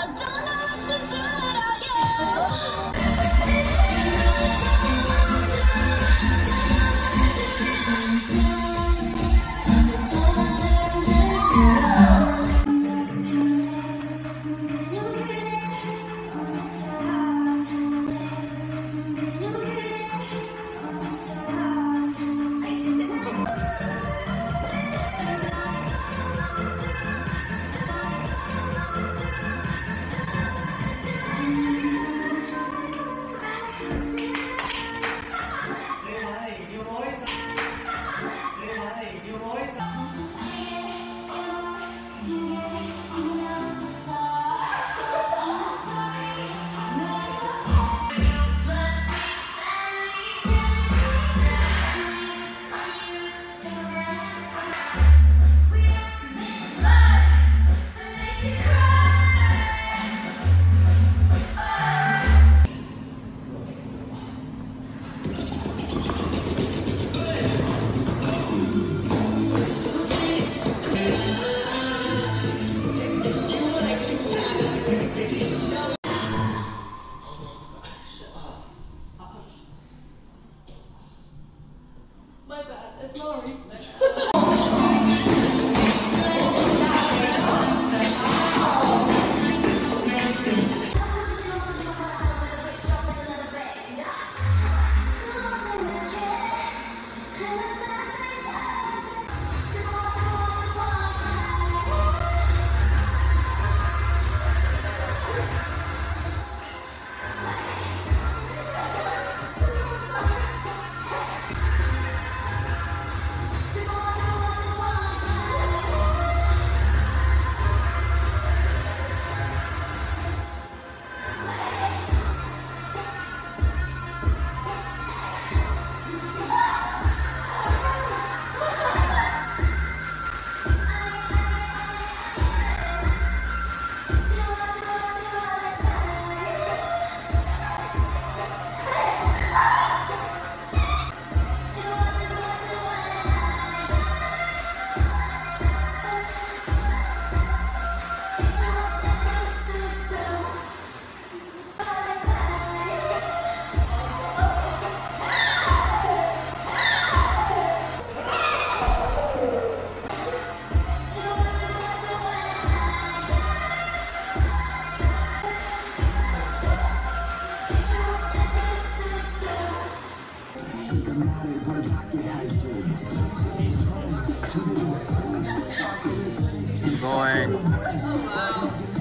I don't It's not a reflex. Keep going.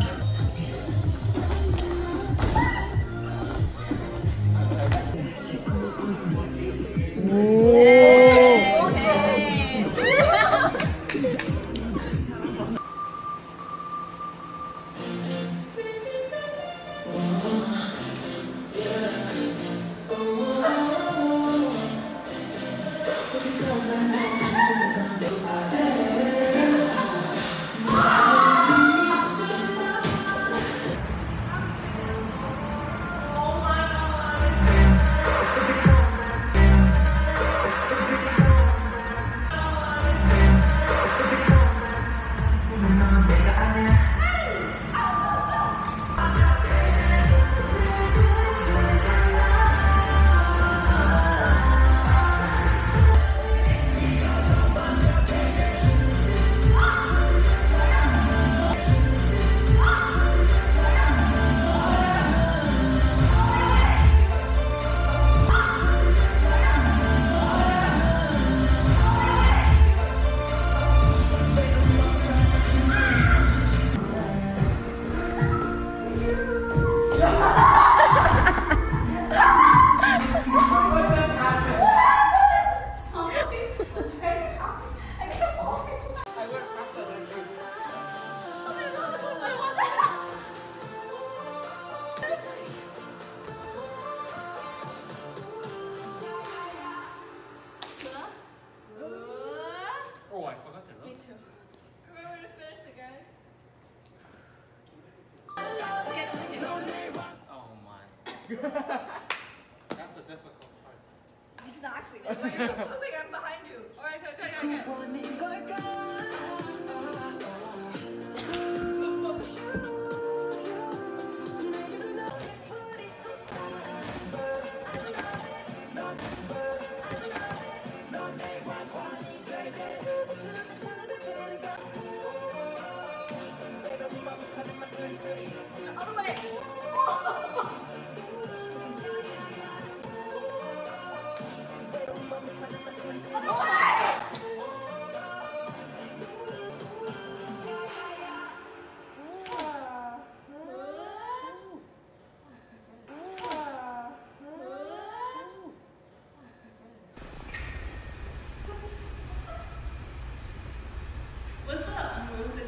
Too. Remember to finish it, guys. Oh my. That's a difficult part. Exactly. Wait, wait, wait, I'm behind you. Alright, go, go, go, go.